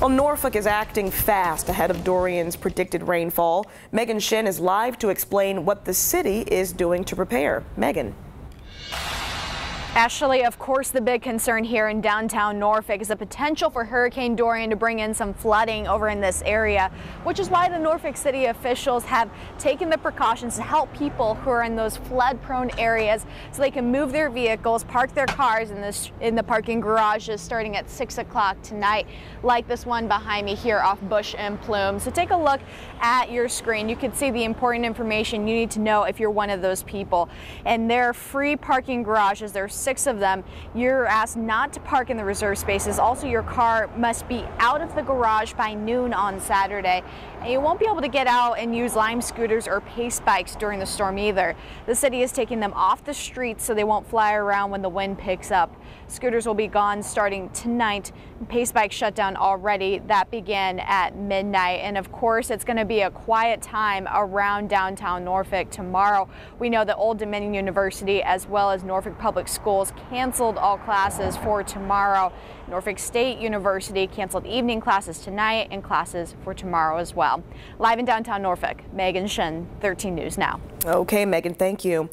Well, Norfolk is acting fast ahead of Dorian's predicted rainfall. Megan Shin is live to explain what the city is doing to prepare. Megan. Ashley, of course, the big concern here in downtown Norfolk is the potential for Hurricane Dorian to bring in some flooding over in this area, which is why the Norfolk City officials have taken the precautions to help people who are in those flood prone areas so they can move their vehicles, park their cars in, this, in the parking garages starting at 6 o'clock tonight, like this one behind me here off Bush and Plume. So take a look at your screen. You can see the important information you need to know if you're one of those people. And they're free parking garages. There's six of them, you're asked not to park in the reserve spaces. Also, your car must be out of the garage by noon on Saturday. And you won't be able to get out and use Lime scooters or pace bikes during the storm either. The city is taking them off the streets so they won't fly around when the wind picks up. Scooters will be gone starting tonight. Pace bike shutdown already. That began at midnight. And of course, it's going to be a quiet time around downtown Norfolk tomorrow. We know that Old Dominion University as well as Norfolk Public Schools canceled all classes for tomorrow. Norfolk State University canceled evening classes tonight and classes for tomorrow as well. Live in downtown Norfolk, Megan Shin, 13 News Now. Okay, Megan, thank you.